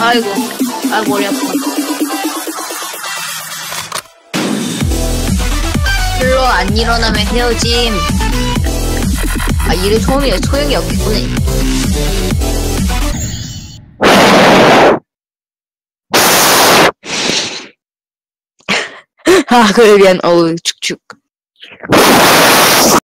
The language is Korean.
아이고, 아 머리 아파. 별로 안 일어나면 헤어짐. 아, 이래 소음이 소용이 없겠구나. 아, 그에 비한, 어우, 축축.